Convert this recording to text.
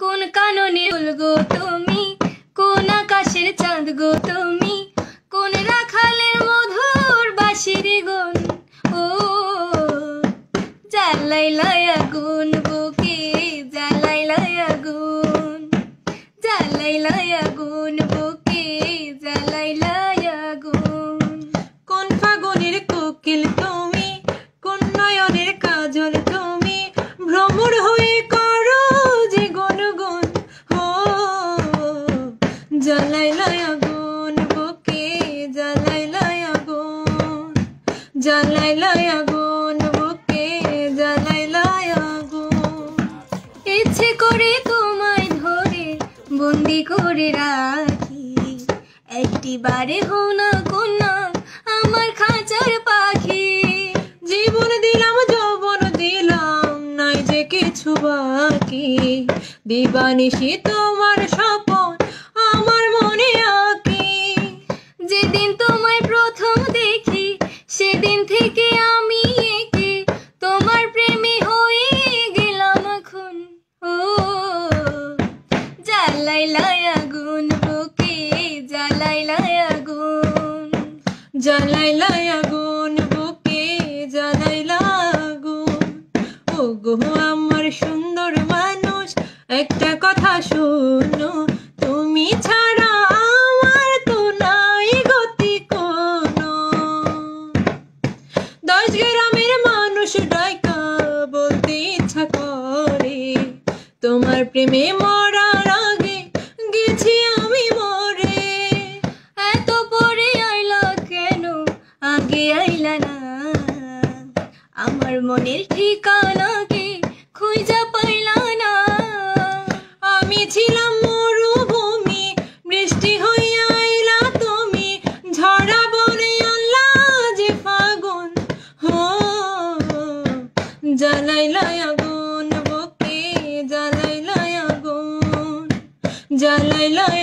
কোন কাননে গো তুমি? কোন আকাশের চাঁদ গো তুমি? কোন রাখালের মধুর বাঁশির গুণ? ও, জ্বালাই লয়া গুন বুকে, জ্বালাই লয়া গুন জ্বালাই লয়া গুন বুকে, জ্বালাই লয়া গুণ কোন ফাগুনের কোকিল তুমি? কোন নয়নের কাজল তুমি? ভ্রমর জ্বালাই লয় আগুন, বুকে জ্বালাই লয় আগুন। ইচ্ছে করে তোমায় ধরে, বন্দি করে রাখি। একটি বারে হো না কন্যা, আমার খাঁচার পাখি। জীবন দিলাম, যৌবন দিলাম, নাই যে কিছু বাকি। দিবানিশি তোমার স্বপন জ্বালাই লাই আগুন, বুকে জ্বালাই লাগুন। ও গো আমার সুন্দর মানুষ, একটা কথা শোনো। তুমি ছাড়া আমার তো নাই গতি কোনো। দশ গ্রামের মানুষ ডাইকা বলতে ইচ্ছা করে। তোমার প্রেমে মরার আমার মনের ঠিকানাকে খুঁজা পাইলা না আমি ছিলাম মরুভূমি, বৃষ্টি হইয়া আইলা তুমি, ঝরা বনে আল্লাহ যে ফাগুন। হো জ্বালাইলাই আগুন, বুকে জ্বালাইলাই আগুন। জ্বালাইলাই আগুন